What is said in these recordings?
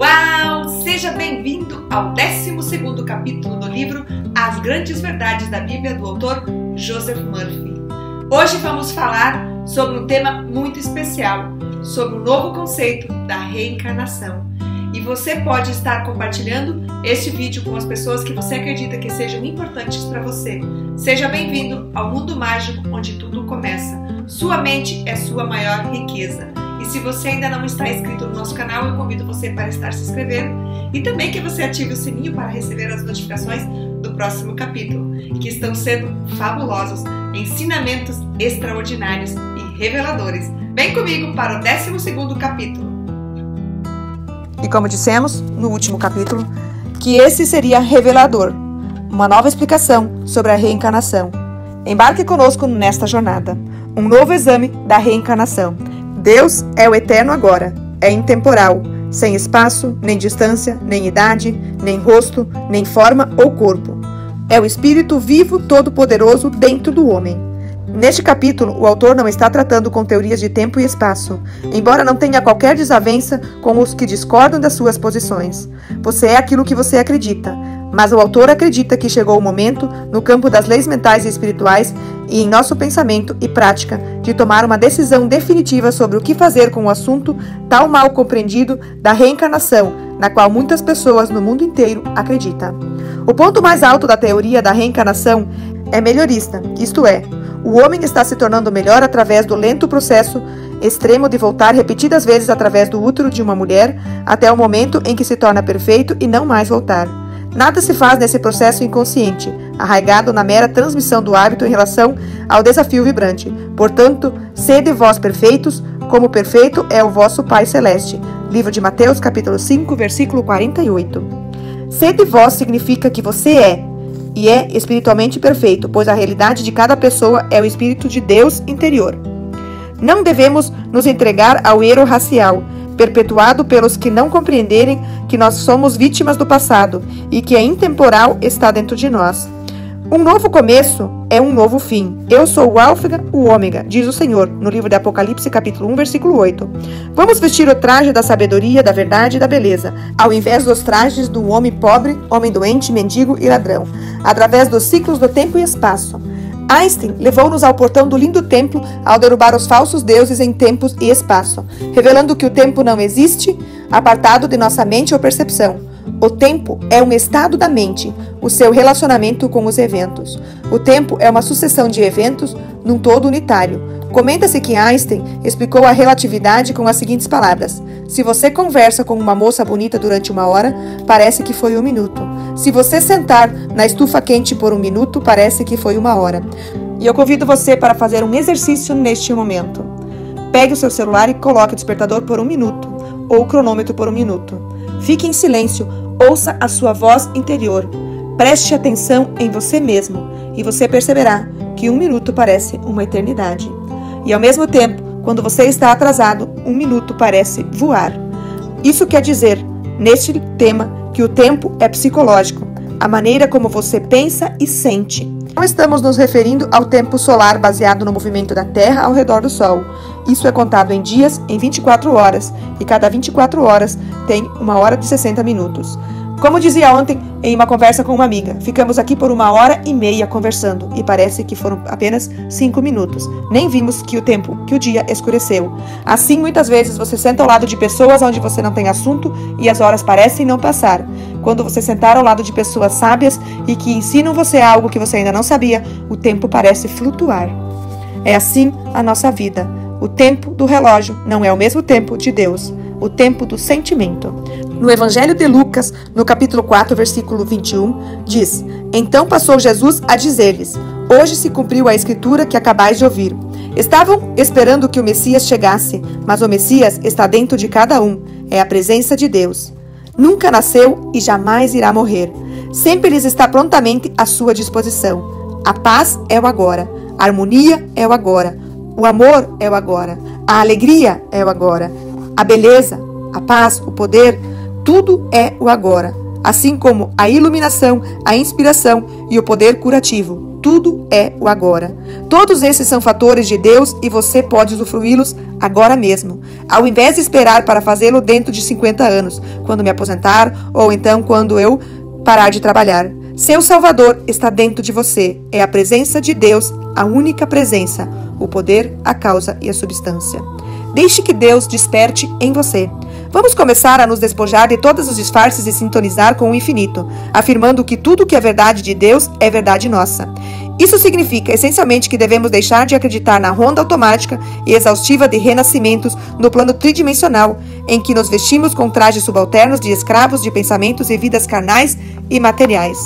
Uau! Seja bem-vindo ao 12 capítulo do livro As Grandes Verdades da Bíblia do autor Joseph Murphy. Hoje vamos falar sobre um tema muito especial, sobre o novo conceito da reencarnação. E você pode estar compartilhando este vídeo com as pessoas que você acredita que sejam importantes para você. Seja bem-vindo ao mundo mágico onde tudo começa. Sua mente é sua maior riqueza. E se você ainda não está inscrito no nosso canal, eu convido você para estar se inscrevendo e também que você ative o sininho para receber as notificações do próximo capítulo, que estão sendo fabulosos, ensinamentos extraordinários e reveladores. Vem comigo para o 12 capítulo. E como dissemos no último capítulo, que esse seria revelador, uma nova explicação sobre a reencarnação. Embarque conosco nesta jornada, um novo exame da reencarnação Deus é o eterno agora, é intemporal, sem espaço, nem distância, nem idade, nem rosto, nem forma ou corpo. É o Espírito vivo todo-poderoso dentro do homem. Neste capítulo, o autor não está tratando com teorias de tempo e espaço, embora não tenha qualquer desavença com os que discordam das suas posições. Você é aquilo que você acredita, mas o autor acredita que chegou o momento, no campo das leis mentais e espirituais e em nosso pensamento e prática, de tomar uma decisão definitiva sobre o que fazer com o assunto tal mal compreendido da reencarnação, na qual muitas pessoas no mundo inteiro acreditam. O ponto mais alto da teoria da reencarnação é melhorista, isto é, o homem está se tornando melhor através do lento processo extremo de voltar repetidas vezes através do útero de uma mulher até o momento em que se torna perfeito e não mais voltar. Nada se faz nesse processo inconsciente, arraigado na mera transmissão do hábito em relação ao desafio vibrante. Portanto, sede vós perfeitos, como perfeito é o vosso Pai Celeste. Livro de Mateus, capítulo 5, versículo 48. Sede vós significa que você é, e é espiritualmente perfeito, pois a realidade de cada pessoa é o Espírito de Deus interior. Não devemos nos entregar ao erro racial, perpetuado pelos que não compreenderem que nós somos vítimas do passado e que a intemporal está dentro de nós. Um novo começo é um novo fim. Eu sou o Alfa, o Ômega, diz o Senhor, no livro de Apocalipse, capítulo 1, versículo 8. Vamos vestir o traje da sabedoria, da verdade e da beleza, ao invés dos trajes do homem pobre, homem doente, mendigo e ladrão, através dos ciclos do tempo e espaço. Einstein levou-nos ao portão do lindo templo ao derrubar os falsos deuses em tempos e espaço, revelando que o tempo não existe, apartado de nossa mente ou percepção. O tempo é um estado da mente, o seu relacionamento com os eventos. O tempo é uma sucessão de eventos num todo unitário. Comenta-se que Einstein explicou a relatividade com as seguintes palavras: Se você conversa com uma moça bonita durante uma hora, parece que foi um minuto. Se você sentar na estufa quente por um minuto, parece que foi uma hora. E eu convido você para fazer um exercício neste momento. Pegue o seu celular e coloque o despertador por um minuto, ou o cronômetro por um minuto. Fique em silêncio, ouça a sua voz interior. Preste atenção em você mesmo e você perceberá que um minuto parece uma eternidade. E ao mesmo tempo, quando você está atrasado, um minuto parece voar. Isso quer dizer, neste tema, que o tempo é psicológico, a maneira como você pensa e sente. Não estamos nos referindo ao tempo solar baseado no movimento da Terra ao redor do Sol. Isso é contado em dias, em 24 horas, e cada 24 horas tem uma hora de 60 minutos. Como dizia ontem em uma conversa com uma amiga, ficamos aqui por uma hora e meia conversando e parece que foram apenas cinco minutos. Nem vimos que o tempo, que o dia escureceu. Assim, muitas vezes você senta ao lado de pessoas onde você não tem assunto e as horas parecem não passar. Quando você sentar ao lado de pessoas sábias e que ensinam você algo que você ainda não sabia, o tempo parece flutuar. É assim a nossa vida. O tempo do relógio não é o mesmo tempo de Deus, o tempo do sentimento. No Evangelho de Lucas, no capítulo 4, versículo 21, diz: Então passou Jesus a dizer-lhes: Hoje se cumpriu a escritura que acabais de ouvir. Estavam esperando que o Messias chegasse, mas o Messias está dentro de cada um, é a presença de Deus. Nunca nasceu e jamais irá morrer. Sempre lhes está prontamente à sua disposição. A paz é o agora, a harmonia é o agora, o amor é o agora, a alegria é o agora, a beleza, a paz, o poder tudo é o agora. assim como a iluminação, a inspiração e o poder curativo. Tudo é o agora. Todos esses são fatores de Deus e você pode usufruí-los agora mesmo, ao invés de esperar para fazê-lo dentro de 50 anos, quando me aposentar ou então quando eu parar de trabalhar. Seu Salvador está dentro de você. É a presença de Deus, a única presença, o poder, a causa e a substância. Deixe que Deus desperte em você. Vamos começar a nos despojar de todos os disfarces e sintonizar com o infinito, afirmando que tudo que é verdade de Deus é verdade nossa. Isso significa essencialmente que devemos deixar de acreditar na ronda automática e exaustiva de renascimentos no plano tridimensional, em que nos vestimos com trajes subalternos de escravos de pensamentos e vidas carnais e materiais.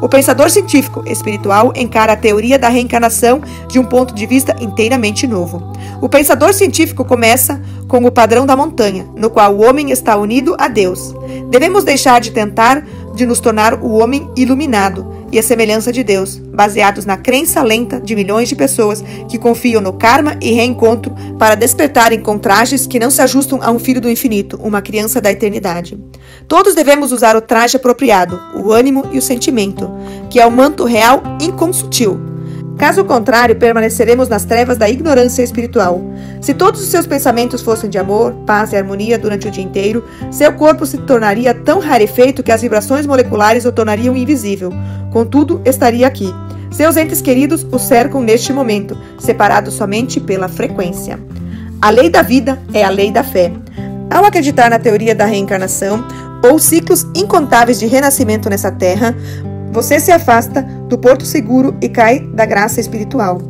O pensador científico espiritual encara a teoria da reencarnação de um ponto de vista inteiramente novo. O pensador científico começa com o padrão da montanha, no qual o homem está unido a Deus. Devemos deixar de tentar de nos tornar o homem iluminado e a semelhança de Deus, baseados na crença lenta de milhões de pessoas que confiam no karma e reencontro para despertarem com trajes que não se ajustam a um filho do infinito, uma criança da eternidade. Todos devemos usar o traje apropriado, o ânimo e o sentimento, que é o manto real inconsultil, Caso contrário, permaneceremos nas trevas da ignorância espiritual. Se todos os seus pensamentos fossem de amor, paz e harmonia durante o dia inteiro, seu corpo se tornaria tão rarefeito que as vibrações moleculares o tornariam invisível. Contudo, estaria aqui. Seus entes queridos o cercam neste momento, separados somente pela frequência. A lei da vida é a lei da fé. Ao acreditar na teoria da reencarnação, ou ciclos incontáveis de renascimento nessa terra, você se afasta do porto seguro e cai da graça espiritual.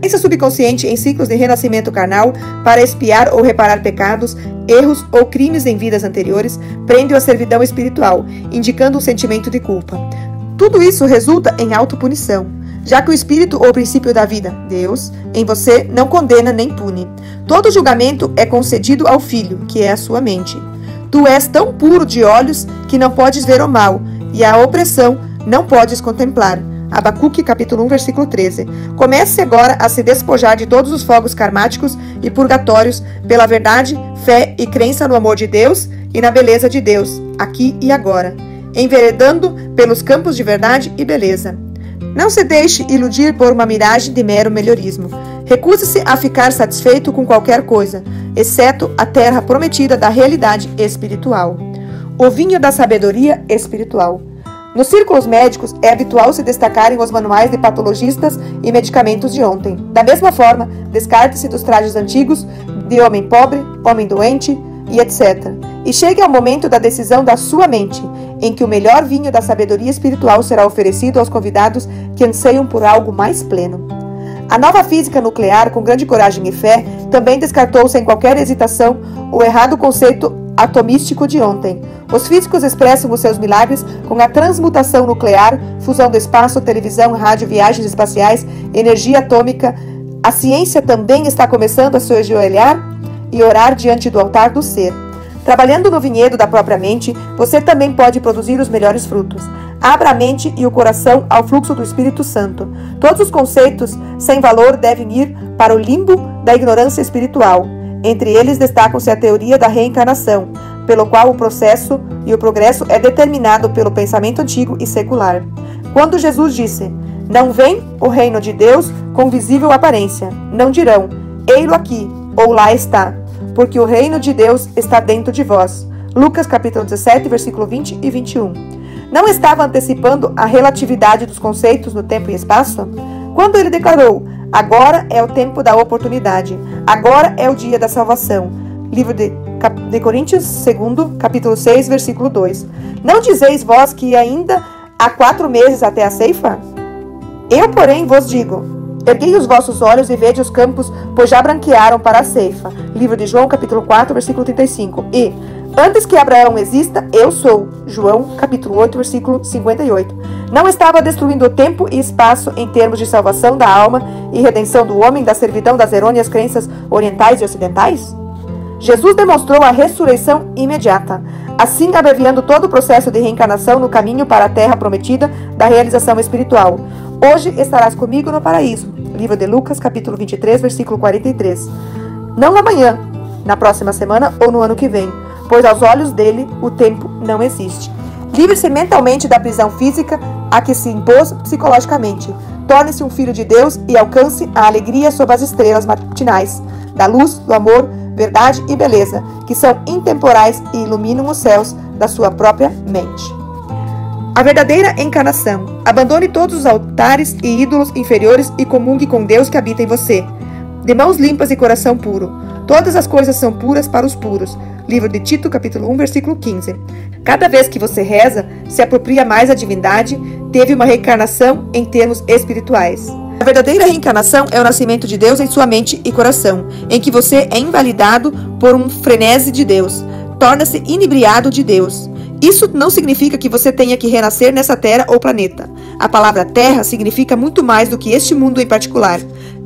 Pensa subconsciente em ciclos de renascimento carnal para espiar ou reparar pecados, erros ou crimes em vidas anteriores, prende-o à servidão espiritual, indicando um sentimento de culpa. Tudo isso resulta em autopunição, já que o espírito ou princípio da vida, Deus, em você não condena nem pune. Todo julgamento é concedido ao filho, que é a sua mente. Tu és tão puro de olhos que não podes ver o mal, e a opressão não podes contemplar. Abacuque capítulo 1, versículo 13. Comece agora a se despojar de todos os fogos karmáticos e purgatórios pela verdade, fé e crença no amor de Deus e na beleza de Deus, aqui e agora, enveredando pelos campos de verdade e beleza. Não se deixe iludir por uma miragem de mero melhorismo. Recuse-se a ficar satisfeito com qualquer coisa, exceto a terra prometida da realidade espiritual. O vinho da sabedoria espiritual. Nos círculos médicos, é habitual se destacarem os manuais de patologistas e medicamentos de ontem. Da mesma forma, descarte-se dos trajes antigos de homem pobre, homem doente e etc. E chegue ao momento da decisão da sua mente, em que o melhor vinho da sabedoria espiritual será oferecido aos convidados que anseiam por algo mais pleno. A nova física nuclear, com grande coragem e fé, também descartou sem qualquer hesitação o errado conceito atomístico de ontem. Os físicos expressam os seus milagres com a transmutação nuclear, fusão do espaço, televisão, rádio, viagens espaciais, energia atômica. A ciência também está começando a se ajoelhar e orar diante do altar do ser. Trabalhando no vinhedo da própria mente, você também pode produzir os melhores frutos. Abra a mente e o coração ao fluxo do Espírito Santo. Todos os conceitos sem valor devem ir para o limbo da ignorância espiritual. Entre eles destacam-se a teoria da reencarnação, pelo qual o processo e o progresso é determinado pelo pensamento antigo e secular. Quando Jesus disse: Não vem o reino de Deus com visível aparência, não dirão: Ei-lo aqui ou lá está, porque o reino de Deus está dentro de vós. Lucas capítulo 17, versículo 20 e 21. Não estava antecipando a relatividade dos conceitos no tempo e espaço? Quando ele declarou: Agora é o tempo da oportunidade. Agora é o dia da salvação. Livro de, de Coríntios 2, capítulo 6, versículo 2. Não dizeis vós que ainda há quatro meses até a ceifa? Eu, porém, vos digo: Erguei os vossos olhos e vede os campos, pois já branquearam para a ceifa. Livro de João, capítulo 4, versículo 35. E, antes que Abraão exista, eu sou. João, capítulo 8, versículo 58. Não estava destruindo tempo e espaço em termos de salvação da alma e redenção do homem da servidão das errôneas crenças orientais e ocidentais? Jesus demonstrou a ressurreição imediata, assim abreviando todo o processo de reencarnação no caminho para a terra prometida da realização espiritual. Hoje estarás comigo no paraíso. Livro de Lucas, capítulo 23, versículo 43. Não amanhã, na próxima semana ou no ano que vem, pois aos olhos dele o tempo não existe. Livre-se mentalmente da prisão física a que se impôs psicologicamente. Torne-se um filho de Deus e alcance a alegria sob as estrelas matinais, da luz, do amor, verdade e beleza, que são intemporais e iluminam os céus da sua própria mente. A verdadeira encarnação. Abandone todos os altares e ídolos inferiores e comungue com Deus que habita em você. De mãos limpas e coração puro. Todas as coisas são puras para os puros. Livro de Tito, capítulo 1, versículo 15. Cada vez que você reza, se apropria mais da divindade, teve uma reencarnação em termos espirituais. A verdadeira reencarnação é o nascimento de Deus em sua mente e coração, em que você é invalidado por um frenesi de Deus, torna-se inebriado de Deus. Isso não significa que você tenha que renascer nessa terra ou planeta. A palavra terra significa muito mais do que este mundo em particular.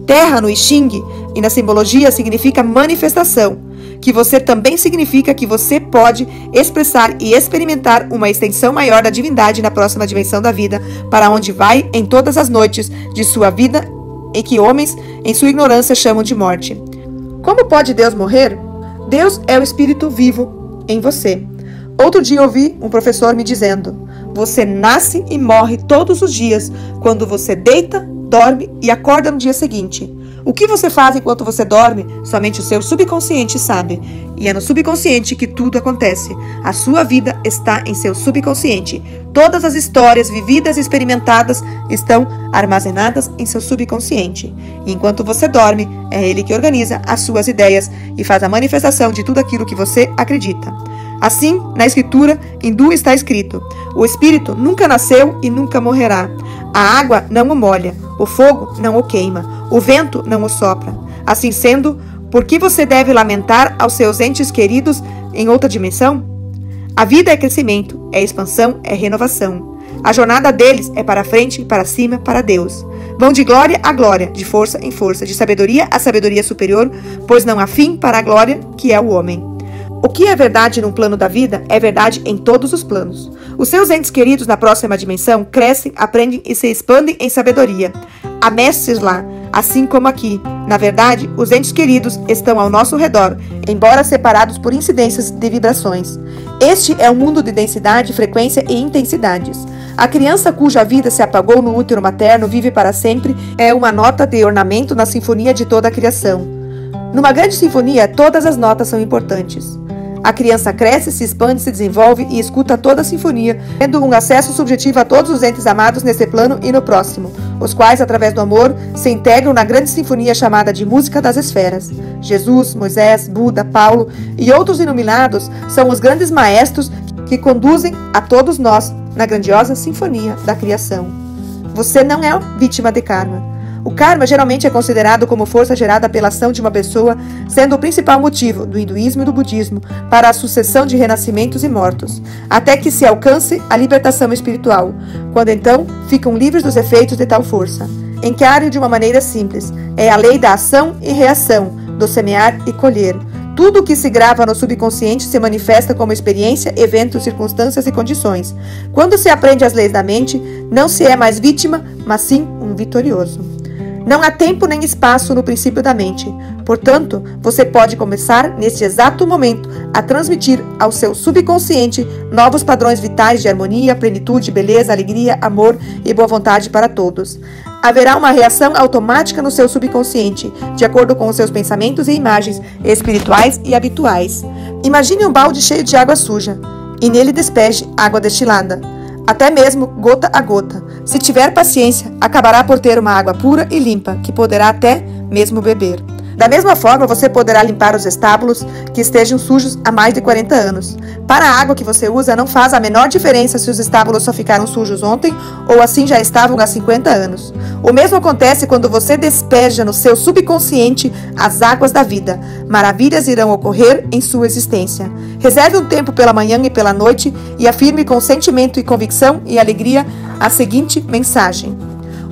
Terra no I Ching e na simbologia significa manifestação, que você também significa que você pode expressar e experimentar uma extensão maior da divindade na próxima dimensão da vida, para onde vai em todas as noites de sua vida e que homens, em sua ignorância, chamam de morte. Como pode Deus morrer? Deus é o espírito vivo em você. Outro dia ouvi um professor me dizendo: Você nasce e morre todos os dias quando você deita, dorme e acorda no dia seguinte. O que você faz enquanto você dorme, somente o seu subconsciente sabe. E é no subconsciente que tudo acontece. A sua vida está em seu subconsciente. Todas as histórias vividas e experimentadas estão armazenadas em seu subconsciente. E enquanto você dorme, é ele que organiza as suas ideias e faz a manifestação de tudo aquilo que você acredita. Assim, na Escritura hindu está escrito: O Espírito nunca nasceu e nunca morrerá. A água não o molha, o fogo não o queima, o vento não o sopra. Assim sendo, por que você deve lamentar aos seus entes queridos em outra dimensão? A vida é crescimento, é expansão, é renovação. A jornada deles é para frente, para cima, para Deus. Vão de glória a glória, de força em força, de sabedoria a sabedoria superior, pois não há fim para a glória que é o homem. O que é verdade num plano da vida é verdade em todos os planos. Os seus entes queridos na próxima dimensão crescem, aprendem e se expandem em sabedoria. Há mestres lá, assim como aqui. Na verdade, os entes queridos estão ao nosso redor, embora separados por incidências de vibrações. Este é um mundo de densidade, frequência e intensidades. A criança cuja vida se apagou no útero materno vive para sempre é uma nota de ornamento na sinfonia de toda a criação. Numa grande sinfonia, todas as notas são importantes. A criança cresce, se expande, se desenvolve e escuta toda a sinfonia, tendo um acesso subjetivo a todos os entes amados nesse plano e no próximo, os quais, através do amor, se integram na grande sinfonia chamada de Música das Esferas. Jesus, Moisés, Buda, Paulo e outros iluminados são os grandes maestros que conduzem a todos nós na grandiosa sinfonia da criação. Você não é vítima de karma. O karma geralmente é considerado como força gerada pela ação de uma pessoa, sendo o principal motivo do hinduísmo e do budismo para a sucessão de renascimentos e mortos, até que se alcance a libertação espiritual, quando então ficam livres dos efeitos de tal força. Encare de uma maneira simples: é a lei da ação e reação, do semear e colher. Tudo o que se grava no subconsciente se manifesta como experiência, eventos, circunstâncias e condições. Quando se aprende as leis da mente, não se é mais vítima, mas sim um vitorioso. Não há tempo nem espaço no princípio da mente. Portanto, você pode começar neste exato momento a transmitir ao seu subconsciente novos padrões vitais de harmonia, plenitude, beleza, alegria, amor e boa vontade para todos. Haverá uma reação automática no seu subconsciente, de acordo com os seus pensamentos e imagens espirituais e habituais. Imagine um balde cheio de água suja e nele despeje água destilada até mesmo gota a gota. Se tiver paciência, acabará por ter uma água pura e limpa, que poderá até mesmo beber. Da mesma forma, você poderá limpar os estábulos que estejam sujos há mais de 40 anos. Para a água que você usa, não faz a menor diferença se os estábulos só ficaram sujos ontem ou assim já estavam há 50 anos. O mesmo acontece quando você despeja no seu subconsciente as águas da vida. Maravilhas irão ocorrer em sua existência. Reserve um tempo pela manhã e pela noite e afirme com sentimento e convicção e alegria a seguinte mensagem.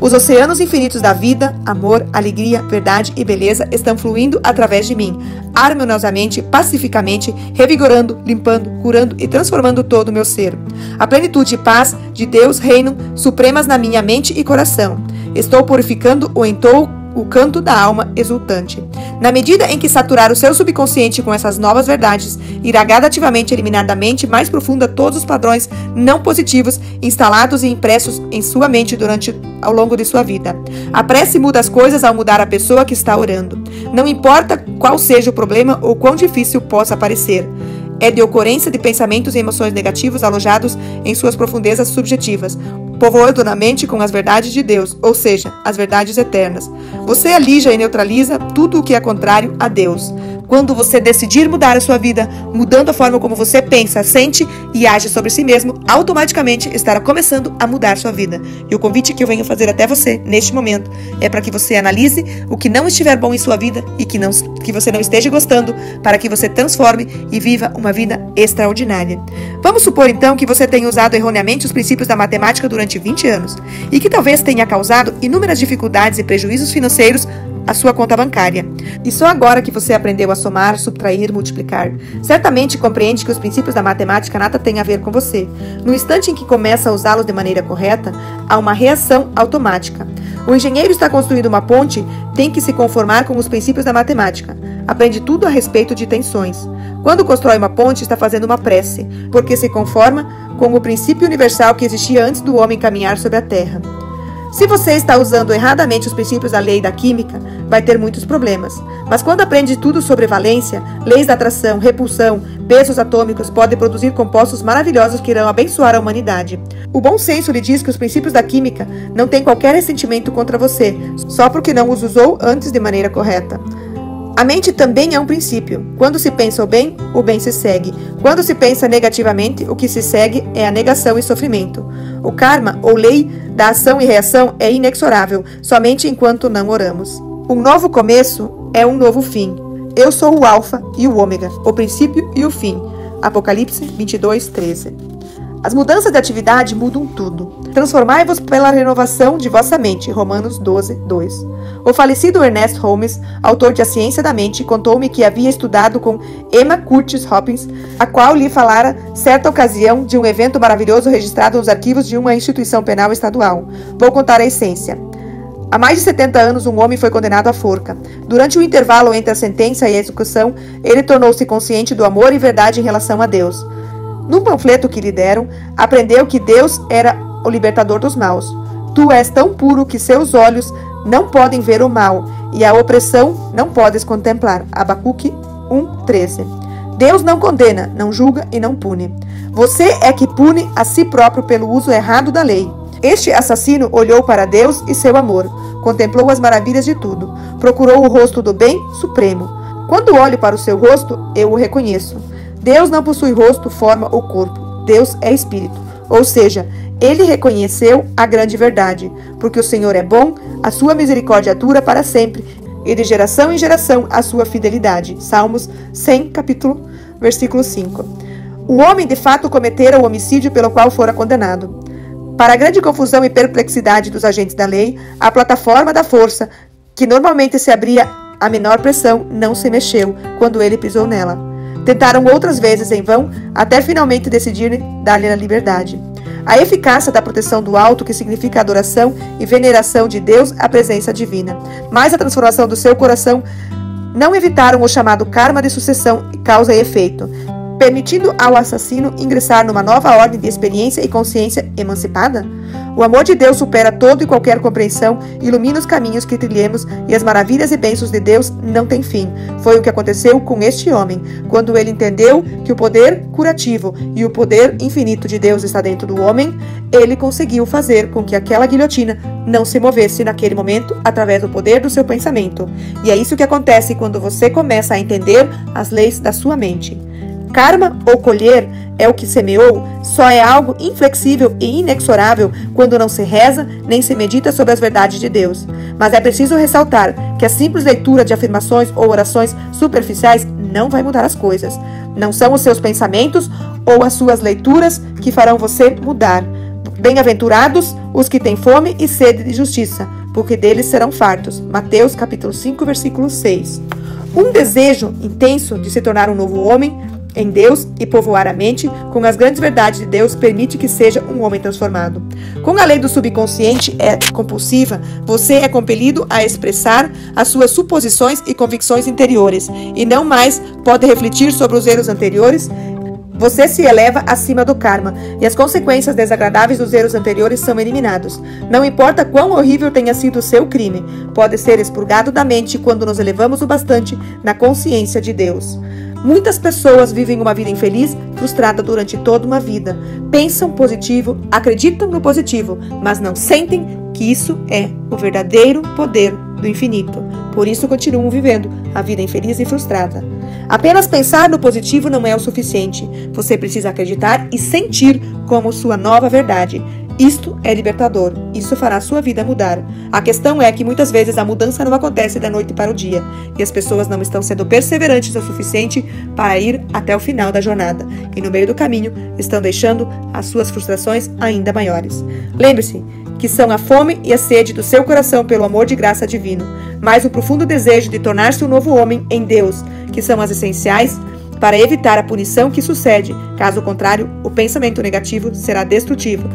Os oceanos infinitos da vida, amor, alegria, verdade e beleza estão fluindo através de mim, harmoniosamente, pacificamente, revigorando, limpando, curando e transformando todo o meu ser. A plenitude e paz de Deus reinam supremas na minha mente e coração. Estou purificando o entorno o canto da alma exultante. Na medida em que saturar o seu subconsciente com essas novas verdades, irá gradativamente eliminar da mente mais profunda todos os padrões não positivos instalados e impressos em sua mente durante ao longo de sua vida. A prece muda as coisas ao mudar a pessoa que está orando. Não importa qual seja o problema ou quão difícil possa parecer é de ocorrência de pensamentos e emoções negativos alojados em suas profundezas subjetivas, povoando na mente com as verdades de Deus, ou seja, as verdades eternas. Você alija e neutraliza tudo o que é contrário a Deus. Quando você decidir mudar a sua vida, mudando a forma como você pensa, sente e age sobre si mesmo, automaticamente estará começando a mudar sua vida. E o convite que eu venho fazer até você neste momento é para que você analise o que não estiver bom em sua vida e que, não, que você não esteja gostando, para que você transforme e viva uma vida extraordinária. Vamos supor então que você tenha usado erroneamente os princípios da matemática durante 20 anos e que talvez tenha causado inúmeras dificuldades e prejuízos financeiros a sua conta bancária. E só agora que você aprendeu a somar, subtrair, multiplicar, certamente compreende que os princípios da matemática nada têm a ver com você. No instante em que começa a usá-los de maneira correta, há uma reação automática. O engenheiro está construindo uma ponte, tem que se conformar com os princípios da matemática. Aprende tudo a respeito de tensões. Quando constrói uma ponte, está fazendo uma prece, porque se conforma com o princípio universal que existia antes do homem caminhar sobre a terra. Se você está usando erradamente os princípios da lei da química, vai ter muitos problemas. Mas quando aprende tudo sobre valência, leis da atração, repulsão, pesos atômicos, pode produzir compostos maravilhosos que irão abençoar a humanidade. O bom senso lhe diz que os princípios da química não têm qualquer ressentimento contra você, só porque não os usou antes de maneira correta. A mente também é um princípio. Quando se pensa o bem, o bem se segue. Quando se pensa negativamente, o que se segue é a negação e sofrimento. O karma, ou lei da ação e reação, é inexorável, somente enquanto não oramos. Um novo começo é um novo fim. Eu sou o Alfa e o Ômega, o princípio e o fim. Apocalipse 22, 13. As mudanças de atividade mudam tudo. Transformai-vos pela renovação de vossa mente. Romanos 12, 2. O falecido Ernest Holmes, autor de A Ciência da Mente, contou-me que havia estudado com Emma Curtis Hopkins, a qual lhe falara certa ocasião de um evento maravilhoso registrado nos arquivos de uma instituição penal estadual. Vou contar a essência. Há mais de 70 anos, um homem foi condenado à forca. Durante o intervalo entre a sentença e a execução, ele tornou-se consciente do amor e verdade em relação a Deus. Num panfleto que lhe deram, aprendeu que Deus era o libertador dos maus. Tu és tão puro que seus olhos não podem ver o mal, e a opressão não podes contemplar. Abacuque 1:13. Deus não condena, não julga e não pune. Você é que pune a si próprio pelo uso errado da lei. Este assassino olhou para Deus e seu amor, contemplou as maravilhas de tudo, procurou o rosto do bem supremo. Quando olho para o seu rosto, eu o reconheço. Deus não possui rosto, forma ou corpo. Deus é espírito. Ou seja, ele reconheceu a grande verdade, porque o Senhor é bom, a sua misericórdia dura para sempre, e de geração em geração a sua fidelidade. Salmos 100, capítulo, versículo 5. O homem de fato cometera o homicídio pelo qual fora condenado. Para a grande confusão e perplexidade dos agentes da lei, a plataforma da força, que normalmente se abria a menor pressão, não se mexeu quando ele pisou nela. Tentaram outras vezes em vão, até finalmente decidirem dar-lhe a liberdade. A eficácia da proteção do alto, que significa adoração e veneração de Deus, a presença divina. Mas a transformação do seu coração não evitaram o chamado karma de sucessão, causa e efeito, permitindo ao assassino ingressar numa nova ordem de experiência e consciência emancipada? O amor de Deus supera todo e qualquer compreensão, ilumina os caminhos que trilhemos e as maravilhas e bênçãos de Deus não têm fim. Foi o que aconteceu com este homem, quando ele entendeu que o poder curativo e o poder infinito de Deus está dentro do homem, ele conseguiu fazer com que aquela guilhotina não se movesse naquele momento através do poder do seu pensamento. E é isso que acontece quando você começa a entender as leis da sua mente. Karma ou colher é o que semeou, só é algo inflexível e inexorável quando não se reza nem se medita sobre as verdades de Deus. Mas é preciso ressaltar que a simples leitura de afirmações ou orações superficiais não vai mudar as coisas. Não são os seus pensamentos ou as suas leituras que farão você mudar. Bem-aventurados os que têm fome e sede de justiça, porque deles serão fartos. Mateus capítulo 5, versículo 6. Um desejo intenso de se tornar um novo homem em Deus e povoar a mente com as grandes verdades de Deus permite que seja um homem transformado. Com a lei do subconsciente é compulsiva, você é compelido a expressar as suas suposições e convicções interiores e não mais pode refletir sobre os erros anteriores você se eleva acima do karma e as consequências desagradáveis dos erros anteriores são eliminados. Não importa quão horrível tenha sido o seu crime, pode ser expurgado da mente quando nos elevamos o bastante na consciência de Deus. Muitas pessoas vivem uma vida infeliz, frustrada durante toda uma vida. Pensam positivo, acreditam no positivo, mas não sentem que isso é o verdadeiro poder do infinito. Por isso continuam vivendo a vida infeliz e frustrada. Apenas pensar no positivo não é o suficiente. Você precisa acreditar e sentir como sua nova verdade. Isto é libertador. Isso fará sua vida mudar. A questão é que muitas vezes a mudança não acontece da noite para o dia e as pessoas não estão sendo perseverantes o suficiente para ir até o final da jornada e no meio do caminho estão deixando as suas frustrações ainda maiores. Lembre-se que são a fome e a sede do seu coração pelo amor de graça divino, mais o profundo desejo de tornar-se um novo homem em Deus, que são as essenciais para evitar a punição que sucede. Caso contrário, o pensamento negativo será destrutivo,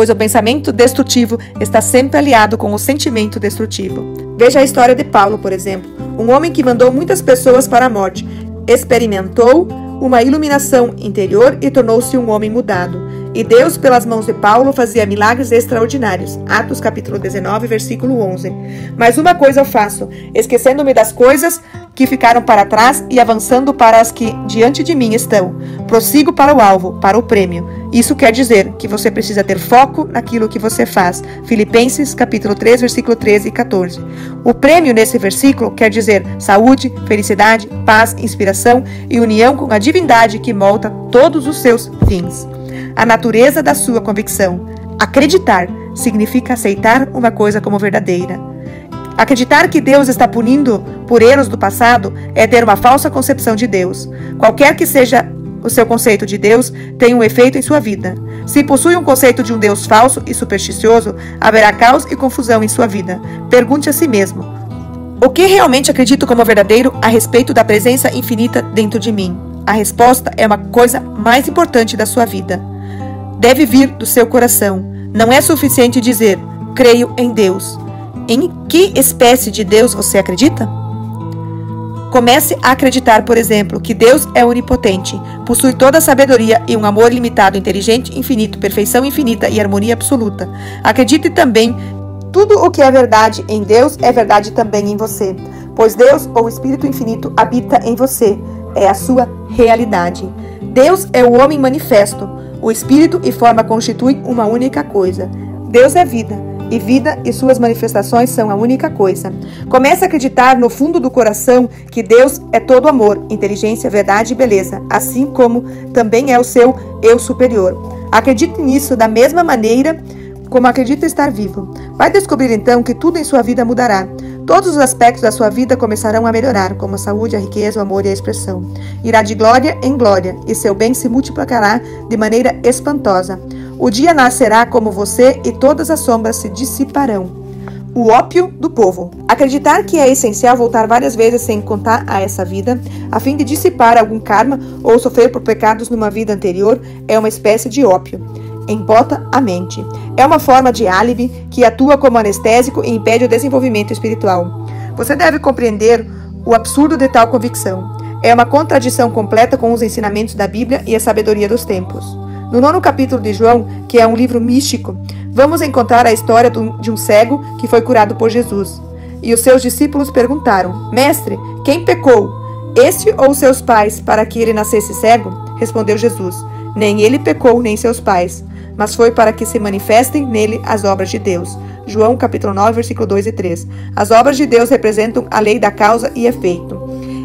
pois o pensamento destrutivo está sempre aliado com o sentimento destrutivo. Veja a história de Paulo, por exemplo, um homem que mandou muitas pessoas para a morte, experimentou uma iluminação interior e tornou-se um homem mudado. E Deus, pelas mãos de Paulo, fazia milagres extraordinários. Atos capítulo 19, versículo 11. Mas uma coisa eu faço, esquecendo-me das coisas que ficaram para trás e avançando para as que diante de mim estão. Prossigo para o alvo, para o prêmio. Isso quer dizer que você precisa ter foco naquilo que você faz. Filipenses capítulo 3, versículo 13 e 14. O prêmio nesse versículo quer dizer saúde, felicidade, paz, inspiração e união com a divindade que molda todos os seus fins a natureza da sua convicção. Acreditar significa aceitar uma coisa como verdadeira. Acreditar que Deus está punindo por erros do passado é ter uma falsa concepção de Deus. Qualquer que seja o seu conceito de Deus, tem um efeito em sua vida. Se possui um conceito de um Deus falso e supersticioso, haverá caos e confusão em sua vida. Pergunte a si mesmo: o que realmente acredito como verdadeiro a respeito da presença infinita dentro de mim? A resposta é uma coisa mais importante da sua vida deve vir do seu coração. Não é suficiente dizer, creio em Deus. Em que espécie de Deus você acredita? Comece a acreditar, por exemplo, que Deus é onipotente, possui toda a sabedoria e um amor ilimitado, inteligente, infinito, perfeição infinita e harmonia absoluta. Acredite também tudo o que é verdade em Deus é verdade também em você, pois Deus, ou Espírito Infinito, habita em você. É a sua realidade. Deus é o homem manifesto, o espírito e forma constituem uma única coisa. Deus é vida, e vida e suas manifestações são a única coisa. Comece a acreditar no fundo do coração que Deus é todo amor, inteligência, verdade e beleza, assim como também é o seu eu superior. Acredite nisso da mesma maneira como acredita estar vivo. Vai descobrir então que tudo em sua vida mudará. Todos os aspectos da sua vida começarão a melhorar, como a saúde, a riqueza, o amor e a expressão. Irá de glória em glória, e seu bem se multiplicará de maneira espantosa. O dia nascerá como você e todas as sombras se dissiparão. O ópio do povo. Acreditar que é essencial voltar várias vezes sem contar a essa vida, a fim de dissipar algum karma ou sofrer por pecados numa vida anterior, é uma espécie de ópio embota a mente. É uma forma de álibi que atua como anestésico e impede o desenvolvimento espiritual. Você deve compreender o absurdo de tal convicção. É uma contradição completa com os ensinamentos da Bíblia e a sabedoria dos tempos. No nono capítulo de João, que é um livro místico, vamos encontrar a história de um cego que foi curado por Jesus. E os seus discípulos perguntaram: Mestre, quem pecou? Este ou seus pais, para que ele nascesse cego? Respondeu Jesus: Nem ele pecou, nem seus pais mas foi para que se manifestem nele as obras de Deus. João capítulo 9, versículo 2 e 3. As obras de Deus representam a lei da causa e efeito.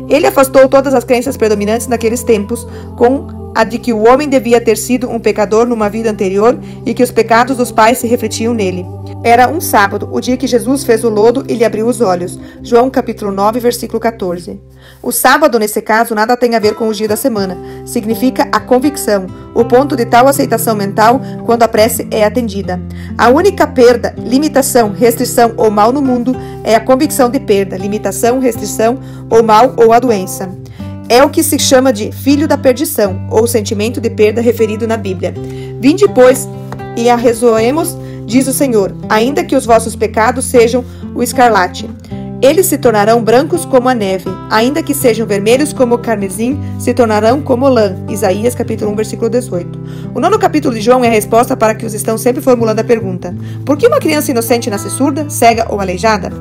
Ele afastou todas as crenças predominantes naqueles tempos, com a de que o homem devia ter sido um pecador numa vida anterior e que os pecados dos pais se refletiam nele. Era um sábado, o dia que Jesus fez o lodo e lhe abriu os olhos. João capítulo 9, versículo 14. O sábado, nesse caso, nada tem a ver com o dia da semana. Significa a convicção, o ponto de tal aceitação mental quando a prece é atendida. A única perda, limitação, restrição ou mal no mundo é a convicção de perda, limitação, restrição ou mal ou a doença. é o que se chama de filho da perdição, ou sentimento de perda referido na Bíblia. Vinde, pois, e arrezoemos, diz o Senhor, ainda que os vossos pecados sejam o escarlate. Eles se tornarão brancos como a neve, ainda que sejam vermelhos como o carmesim, se tornarão como lã. Isaías capítulo 1, versículo 18. O nono capítulo de João é a resposta para que os estão sempre formulando a pergunta: Por que uma criança inocente nasce surda, cega ou aleijada?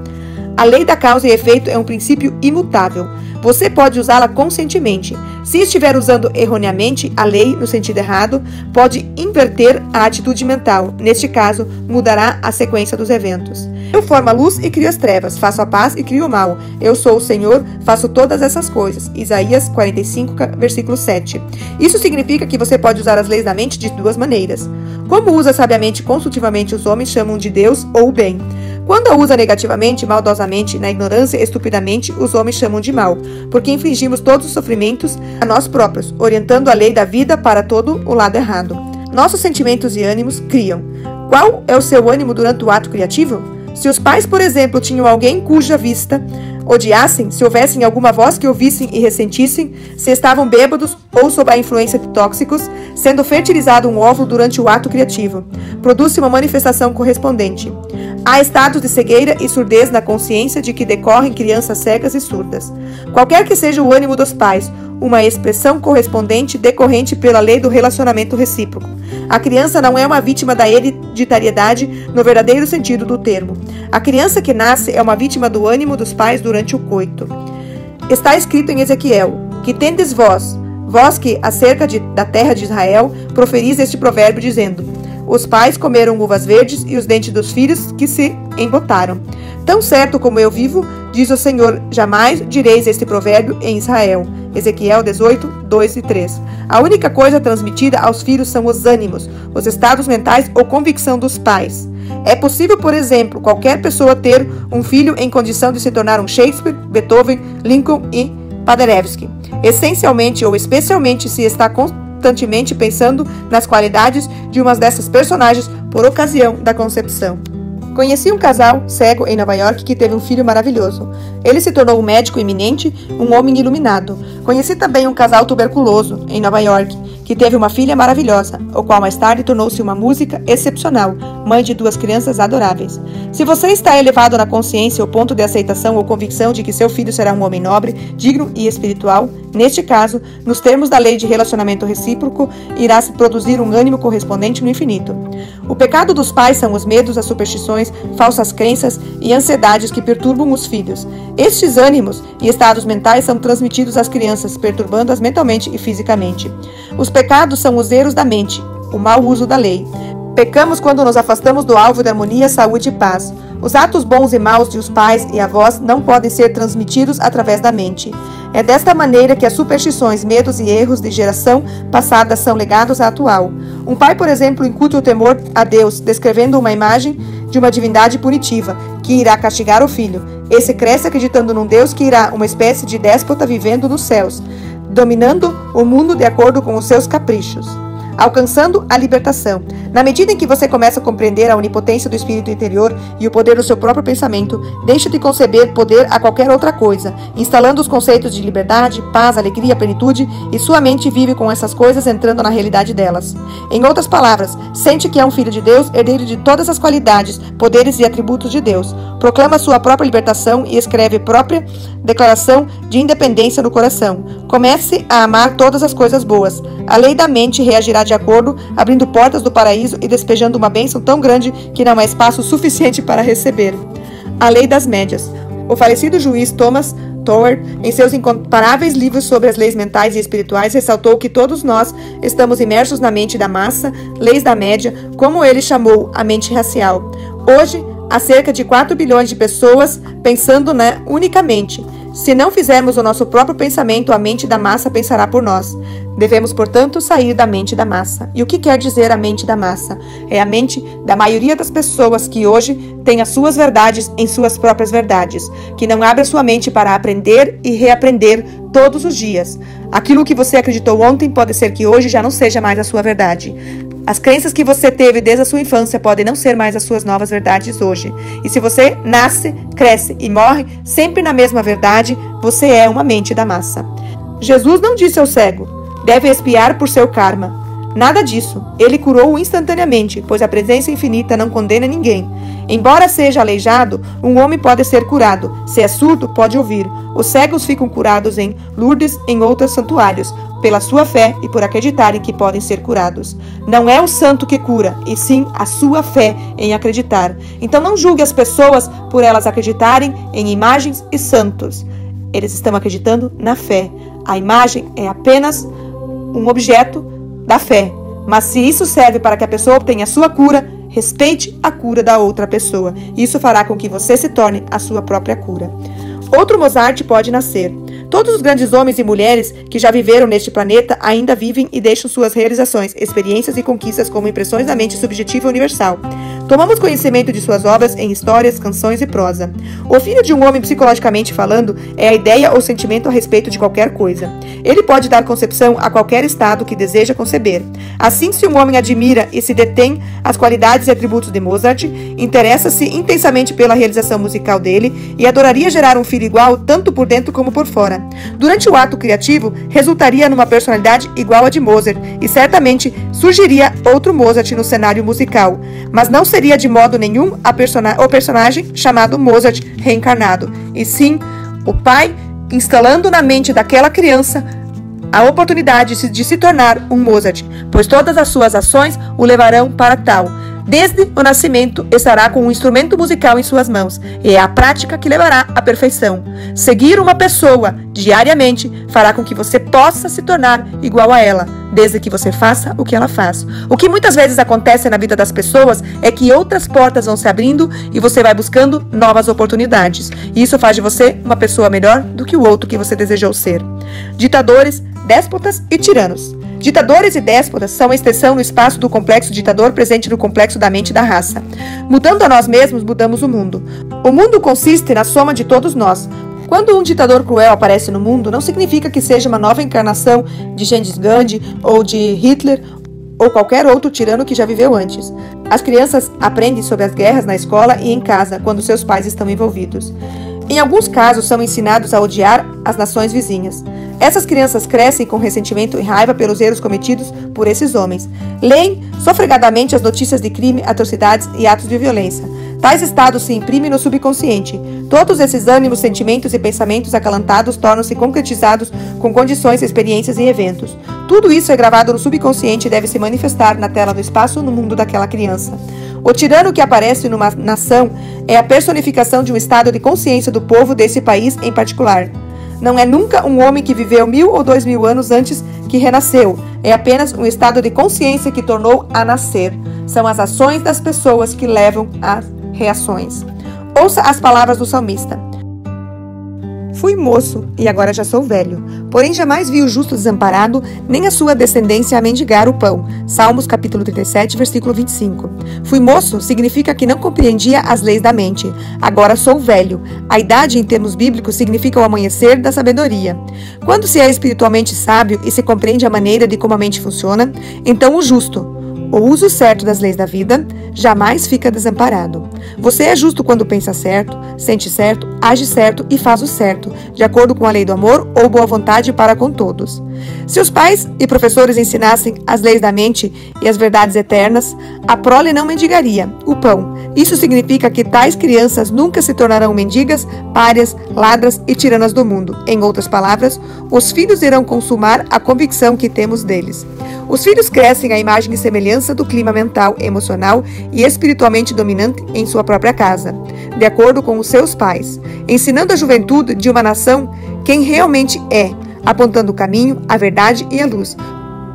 A lei da causa e efeito é um princípio imutável. Você pode usá-la conscientemente. Se estiver usando erroneamente a lei no sentido errado, pode inverter a atitude mental. Neste caso, mudará a sequência dos eventos. Eu formo a luz e crio as trevas, faço a paz e crio o mal. Eu sou o Senhor, faço todas essas coisas. Isaías 45, versículo 7. Isso significa que você pode usar as leis da mente de duas maneiras. Como usa sabiamente e consultivamente, os homens chamam de Deus ou bem. Quando a usa negativamente, maldosamente, na ignorância, estupidamente, os homens chamam de mal, porque infligimos todos os sofrimentos a nós próprios, orientando a lei da vida para todo o lado errado. Nossos sentimentos e ânimos criam. Qual é o seu ânimo durante o ato criativo? Se os pais, por exemplo, tinham alguém cuja vista odiassem, se houvessem alguma voz que ouvissem e ressentissem, se estavam bêbados ou sob a influência de tóxicos, sendo fertilizado um óvulo durante o ato criativo, produz-se uma manifestação correspondente. Há estados de cegueira e surdez na consciência de que decorrem crianças cegas e surdas. Qualquer que seja o ânimo dos pais, uma expressão correspondente decorrente pela lei do relacionamento recíproco. A criança não é uma vítima da hereditariedade no verdadeiro sentido do termo. A criança que nasce é uma vítima do ânimo dos pais durante o coito. Está escrito em Ezequiel: Que tendes vós, vós que, acerca de, da terra de Israel, proferis este provérbio, dizendo: os pais comeram uvas verdes e os dentes dos filhos que se embotaram. Tão certo como eu vivo, diz o Senhor, jamais direis este provérbio em Israel. Ezequiel 18, 2 e 3. A única coisa transmitida aos filhos são os ânimos, os estados mentais ou convicção dos pais. É possível, por exemplo, qualquer pessoa ter um filho em condição de se tornar um Shakespeare, Beethoven, Lincoln e Paderewski. Essencialmente ou especialmente se está constantemente pensando nas qualidades de uma dessas personagens por ocasião da concepção. Conheci um casal cego em Nova York que teve um filho maravilhoso. Ele se tornou um médico eminente, um homem iluminado. Conheci também um casal tuberculoso em Nova York que teve uma filha maravilhosa, o qual mais tarde tornou-se uma música excepcional, mãe de duas crianças adoráveis. Se você está elevado na consciência ao ponto de aceitação ou convicção de que seu filho será um homem nobre, digno e espiritual, neste caso, nos termos da lei de relacionamento recíproco, irá se produzir um ânimo correspondente no infinito. O pecado dos pais são os medos, as superstições, falsas crenças e ansiedades que perturbam os filhos. Estes ânimos e estados mentais são transmitidos às crianças, perturbando-as mentalmente e fisicamente. Os pecados são os erros da mente, o mau uso da lei. Pecamos quando nos afastamos do alvo de harmonia, saúde e paz. Os atos bons e maus de os pais e avós não podem ser transmitidos através da mente. É desta maneira que as superstições, medos e erros de geração passada são legados à atual. Um pai, por exemplo, incute o temor a Deus, descrevendo uma imagem de uma divindade punitiva, que irá castigar o filho. Esse cresce acreditando num Deus que irá, uma espécie de déspota vivendo nos céus dominando o mundo de acordo com os seus caprichos alcançando a libertação. Na medida em que você começa a compreender a onipotência do espírito interior e o poder do seu próprio pensamento, deixa de conceber poder a qualquer outra coisa, instalando os conceitos de liberdade, paz, alegria, plenitude, e sua mente vive com essas coisas entrando na realidade delas. Em outras palavras, sente que é um filho de Deus, herdeiro de todas as qualidades, poderes e atributos de Deus. Proclama sua própria libertação e escreve própria declaração de independência no coração. Comece a amar todas as coisas boas. A lei da mente reagirá de acordo, abrindo portas do paraíso e despejando uma bênção tão grande que não há espaço suficiente para receber. A lei das médias. O falecido juiz Thomas Tower, em seus incomparáveis livros sobre as leis mentais e espirituais, ressaltou que todos nós estamos imersos na mente da massa, leis da média, como ele chamou a mente racial. Hoje, há cerca de 4 bilhões de pessoas pensando na unicamente. Se não fizermos o nosso próprio pensamento, a mente da massa pensará por nós. Devemos, portanto, sair da mente da massa. E o que quer dizer a mente da massa? É a mente da maioria das pessoas que hoje tem as suas verdades em suas próprias verdades, que não abre a sua mente para aprender e reaprender todos os dias. Aquilo que você acreditou ontem pode ser que hoje já não seja mais a sua verdade. As crenças que você teve desde a sua infância podem não ser mais as suas novas verdades hoje. E se você nasce, cresce e morre sempre na mesma verdade, você é uma mente da massa. Jesus não disse ao cego: deve expiar por seu karma. Nada disso. Ele curou-o instantaneamente, pois a presença infinita não condena ninguém. Embora seja aleijado, um homem pode ser curado. Se é surdo, pode ouvir. Os cegos ficam curados em Lourdes, em outros santuários, pela sua fé e por acreditarem que podem ser curados. Não é o santo que cura, e sim a sua fé em acreditar. Então não julgue as pessoas por elas acreditarem em imagens e santos. Eles estão acreditando na fé. A imagem é apenas um objeto da fé. Mas se isso serve para que a pessoa obtenha a sua cura, respeite a cura da outra pessoa. Isso fará com que você se torne a sua própria cura. Outro Mozart pode nascer. Todos os grandes homens e mulheres que já viveram neste planeta ainda vivem e deixam suas realizações, experiências e conquistas como impressões da mente subjetiva e universal. Tomamos conhecimento de suas obras em histórias, canções e prosa. O filho de um homem, psicologicamente falando, é a ideia ou sentimento a respeito de qualquer coisa. Ele pode dar concepção a qualquer estado que deseja conceber. Assim, se um homem admira e se detém as qualidades e atributos de Mozart, interessa-se intensamente pela realização musical dele e adoraria gerar um filho igual tanto por dentro como por fora. Durante o ato criativo, resultaria numa personalidade igual a de Mozart e certamente surgiria outro Mozart no cenário musical, mas não seria de modo nenhum persona o personagem chamado Mozart reencarnado, e sim o pai instalando na mente daquela criança a oportunidade de se tornar um Mozart, pois todas as suas ações o levarão para tal. Desde o nascimento, estará com um instrumento musical em suas mãos, e é a prática que levará à perfeição. Seguir uma pessoa diariamente fará com que você possa se tornar igual a ela, desde que você faça o que ela faz. O que muitas vezes acontece na vida das pessoas é que outras portas vão se abrindo e você vai buscando novas oportunidades. E isso faz de você uma pessoa melhor do que o outro que você desejou ser. Ditadores, déspotas e tiranos. Ditadores e déspotas são a extensão no espaço do complexo ditador presente no complexo da mente da raça. Mudando a nós mesmos, mudamos o mundo. O mundo consiste na soma de todos nós. Quando um ditador cruel aparece no mundo, não significa que seja uma nova encarnação de Genghis Gandhi ou de Hitler ou qualquer outro tirano que já viveu antes. As crianças aprendem sobre as guerras na escola e em casa, quando seus pais estão envolvidos. Em alguns casos, são ensinados a odiar as nações vizinhas. Essas crianças crescem com ressentimento e raiva pelos erros cometidos por esses homens. Leem sofregadamente as notícias de crime, atrocidades e atos de violência. Tais estados se imprimem no subconsciente. Todos esses ânimos, sentimentos e pensamentos acalantados tornam-se concretizados com condições, experiências e eventos. Tudo isso é gravado no subconsciente e deve se manifestar na tela do espaço no mundo daquela criança. O tirano que aparece numa nação é a personificação de um estado de consciência do povo desse país em particular. Não é nunca um homem que viveu mil ou dois mil anos antes que renasceu. É apenas um estado de consciência que tornou a nascer. São as ações das pessoas que levam às reações. Ouça as palavras do salmista. Fui moço e agora já sou velho. Porém, jamais vi o justo desamparado, nem a sua descendência a mendigar o pão. Salmos capítulo 37, versículo 25. Fui moço significa que não compreendia as leis da mente. Agora sou velho. A idade, em termos bíblicos, significa o amanhecer da sabedoria. Quando se é espiritualmente sábio e se compreende a maneira de como a mente funciona, então o justo, o uso certo das leis da vida jamais fica desamparado. Você é justo quando pensa certo, sente certo, age certo e faz o certo, de acordo com a lei do amor ou boa vontade para com todos. Se os pais e professores ensinassem as leis da mente e as verdades eternas, a prole não mendigaria o pão. Isso significa que tais crianças nunca se tornarão mendigas, párias, ladras e tiranas do mundo. Em outras palavras, os filhos irão consumar a convicção que temos deles. Os filhos crescem à imagem e semelhança do clima mental, emocional e espiritualmente dominante em sua própria casa, de acordo com os seus pais, ensinando a juventude de uma nação quem realmente é, apontando o caminho, a verdade e a luz,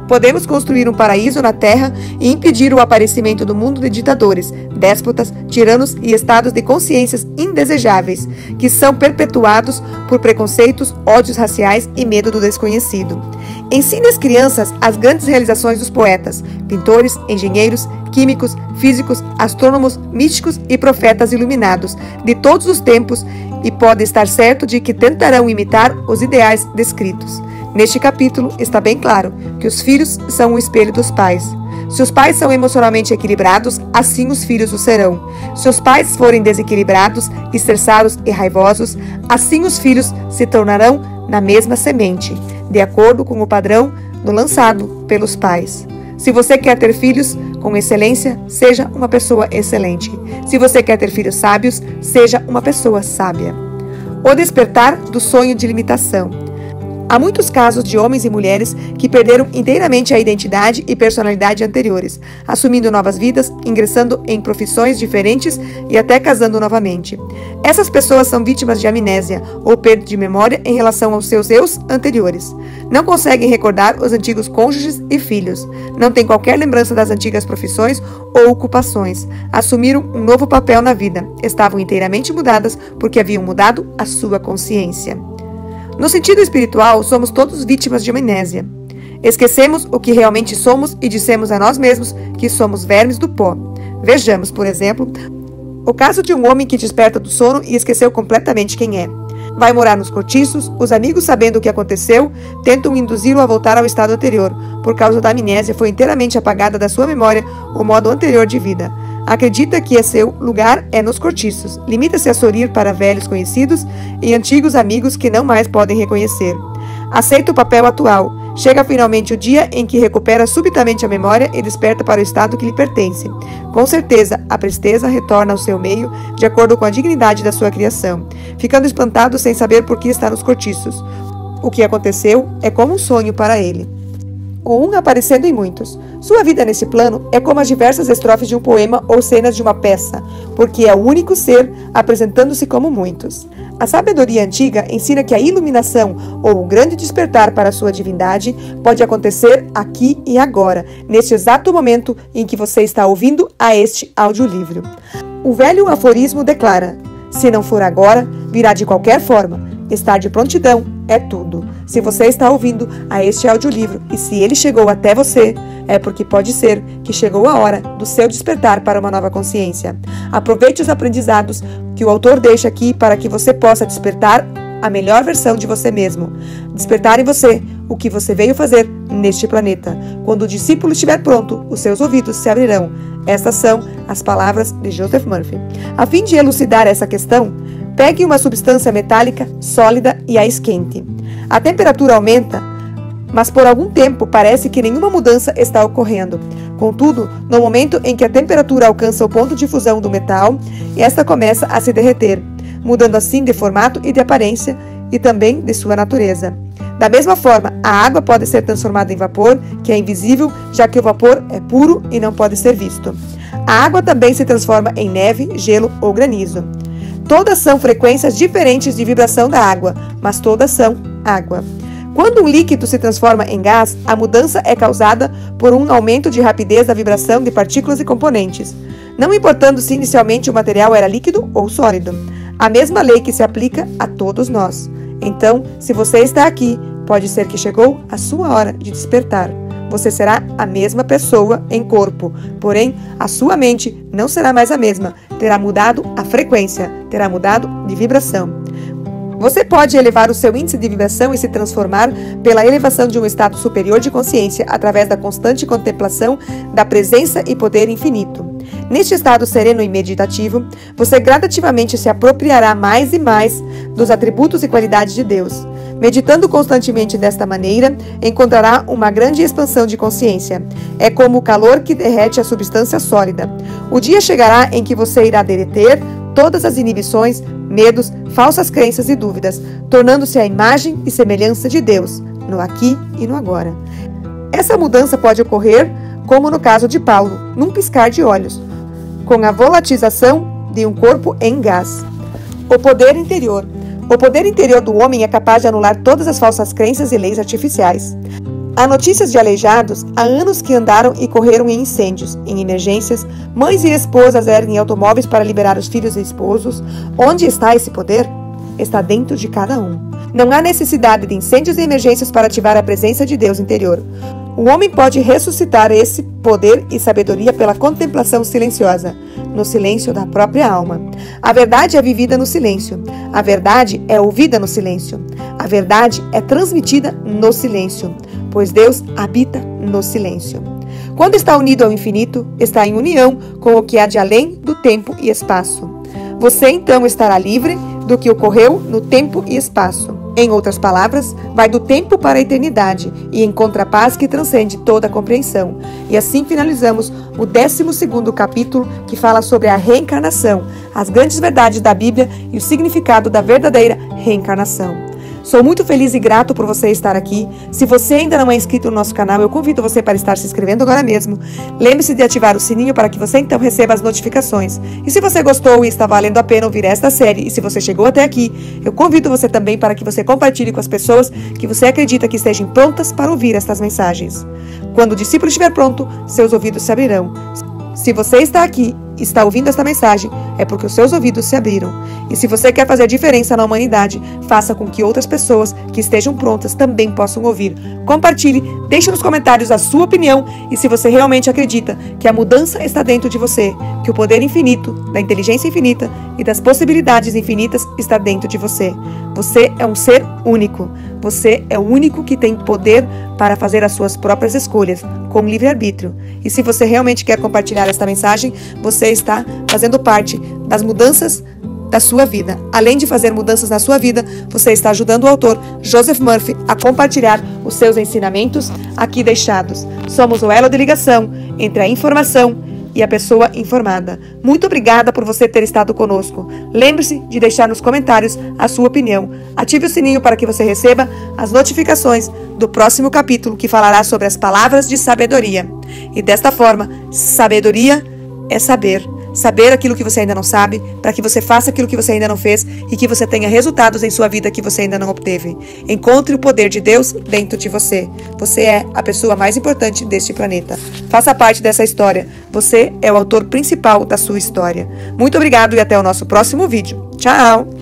Podemos construir um paraíso na Terra e impedir o aparecimento do mundo de ditadores, déspotas, tiranos e estados de consciências indesejáveis, que são perpetuados por preconceitos, ódios raciais e medo do desconhecido. Ensine às crianças as grandes realizações dos poetas, pintores, engenheiros, químicos, físicos, astrônomos, místicos e profetas iluminados de todos os tempos e pode estar certo de que tentarão imitar os ideais descritos. Neste capítulo está bem claro que os filhos são o espelho dos pais. Se os pais são emocionalmente equilibrados, assim os filhos o serão. Se os pais forem desequilibrados, estressados e raivosos, assim os filhos se tornarão na mesma semente. De acordo com o padrão do lançado pelos pais. Se você quer ter filhos com excelência, seja uma pessoa excelente. Se você quer ter filhos sábios, seja uma pessoa sábia. O despertar do sonho de limitação. Há muitos casos de homens e mulheres que perderam inteiramente a identidade e personalidade anteriores, assumindo novas vidas, ingressando em profissões diferentes e até casando novamente. Essas pessoas são vítimas de amnésia ou perda de memória em relação aos seus eus anteriores. Não conseguem recordar os antigos cônjuges e filhos. Não têm qualquer lembrança das antigas profissões ou ocupações. Assumiram um novo papel na vida. Estavam inteiramente mudadas porque haviam mudado a sua consciência. No sentido espiritual, somos todos vítimas de amnésia. Esquecemos o que realmente somos e dissemos a nós mesmos que somos vermes do pó. Vejamos, por exemplo, o caso de um homem que desperta do sono e esqueceu completamente quem é. Vai morar nos cortiços, os amigos, sabendo o que aconteceu, tentam induzi-lo a voltar ao estado anterior. Por causa da amnésia, foi inteiramente apagada da sua memória o modo anterior de vida. Acredita que seu lugar é nos cortiços. Limita-se a sorrir para velhos conhecidos e antigos amigos que não mais podem reconhecer. Aceita o papel atual. Chega finalmente o dia em que recupera subitamente a memória e desperta para o estado que lhe pertence. Com certeza, a presteza retorna ao seu meio de acordo com a dignidade da sua criação, ficando espantado sem saber por que está nos cortiços. O que aconteceu é como um sonho para ele com um aparecendo em muitos. Sua vida nesse plano é como as diversas estrofes de um poema ou cenas de uma peça, porque é o único ser apresentando-se como muitos. A sabedoria antiga ensina que a iluminação ou o grande despertar para a sua divindade pode acontecer aqui e agora, neste exato momento em que você está ouvindo a este audiolivro. O velho aforismo declara: se não for agora, virá de qualquer forma. Estar de prontidão é tudo. Se você está ouvindo a este audiolivro e se ele chegou até você, é porque pode ser que chegou a hora do seu despertar para uma nova consciência. Aproveite os aprendizados que o autor deixa aqui para que você possa despertar a melhor versão de você mesmo. Despertar em você o que você veio fazer neste planeta. Quando o discípulo estiver pronto, os seus ouvidos se abrirão. Estas são as palavras de Joseph Murphy. A fim de elucidar essa questão, Pegue uma substância metálica sólida e a esquente. A temperatura aumenta, mas por algum tempo parece que nenhuma mudança está ocorrendo. Contudo, no momento em que a temperatura alcança o ponto de fusão do metal, esta começa a se derreter, mudando assim de formato e de aparência e também de sua natureza. Da mesma forma, a água pode ser transformada em vapor, que é invisível, já que o vapor é puro e não pode ser visto. A água também se transforma em neve, gelo ou granizo. Todas são frequências diferentes de vibração da água, mas todas são água. Quando um líquido se transforma em gás, a mudança é causada por um aumento de rapidez da vibração de partículas e componentes, não importando se inicialmente o material era líquido ou sólido. A mesma lei que se aplica a todos nós. Então, se você está aqui, pode ser que chegou a sua hora de despertar você será a mesma pessoa em corpo, porém a sua mente não será mais a mesma, terá mudado a frequência, terá mudado de vibração. Você pode elevar o seu índice de vibração e se transformar pela elevação de um estado superior de consciência através da constante contemplação da presença e poder infinito. Neste estado sereno e meditativo, você gradativamente se apropriará mais e mais dos atributos e qualidades de Deus. Meditando constantemente desta maneira, encontrará uma grande expansão de consciência. É como o calor que derrete a substância sólida. O dia chegará em que você irá derreter todas as inibições, medos, falsas crenças e dúvidas, tornando-se a imagem e semelhança de Deus, no aqui e no agora. Essa mudança pode ocorrer, como no caso de Paulo, num piscar de olhos, com a volatização de um corpo em gás. O poder interior. O poder interior do homem é capaz de anular todas as falsas crenças e leis artificiais. Há notícias de aleijados há anos que andaram e correram em incêndios, em emergências, mães e esposas eram em automóveis para liberar os filhos e esposos. Onde está esse poder? Está dentro de cada um. Não há necessidade de incêndios e emergências para ativar a presença de Deus interior. O homem pode ressuscitar esse poder e sabedoria pela contemplação silenciosa, no silêncio da própria alma. A verdade é vivida no silêncio. A verdade é ouvida no silêncio. A verdade é transmitida no silêncio, pois Deus habita no silêncio. Quando está unido ao infinito, está em união com o que há de além do tempo e espaço. Você então estará livre do que ocorreu no tempo e espaço. Em outras palavras, vai do tempo para a eternidade e encontra a paz que transcende toda a compreensão. E assim finalizamos o 12 capítulo que fala sobre a reencarnação, as grandes verdades da Bíblia e o significado da verdadeira reencarnação. Sou muito feliz e grato por você estar aqui. Se você ainda não é inscrito no nosso canal, eu convido você para estar se inscrevendo agora mesmo. Lembre-se de ativar o sininho para que você então receba as notificações. E se você gostou e está valendo a pena ouvir esta série, e se você chegou até aqui, eu convido você também para que você compartilhe com as pessoas que você acredita que estejam prontas para ouvir estas mensagens. Quando o discípulo estiver pronto, seus ouvidos se abrirão. Se você está aqui está ouvindo esta mensagem, é porque os seus ouvidos se abriram. E se você quer fazer diferença na humanidade, faça com que outras pessoas que estejam prontas também possam ouvir. Compartilhe, deixe nos comentários a sua opinião e se você realmente acredita que a mudança está dentro de você, que o poder infinito, da inteligência infinita e das possibilidades infinitas está dentro de você. Você é um ser único. Você é o único que tem poder para fazer as suas próprias escolhas, com livre-arbítrio. E se você realmente quer compartilhar esta mensagem, você está fazendo parte das mudanças da sua vida. Além de fazer mudanças na sua vida, você está ajudando o autor Joseph Murphy a compartilhar os seus ensinamentos aqui deixados. Somos o elo de ligação entre a informação e a pessoa informada. Muito obrigada por você ter estado conosco. Lembre-se de deixar nos comentários a sua opinião. Ative o sininho para que você receba as notificações do próximo capítulo que falará sobre as palavras de sabedoria. E desta forma, sabedoria é saber. Saber aquilo que você ainda não sabe, para que você faça aquilo que você ainda não fez e que você tenha resultados em sua vida que você ainda não obteve. Encontre o poder de Deus dentro de você. Você é a pessoa mais importante deste planeta. Faça parte dessa história. Você é o autor principal da sua história. Muito obrigado e até o nosso próximo vídeo. Tchau!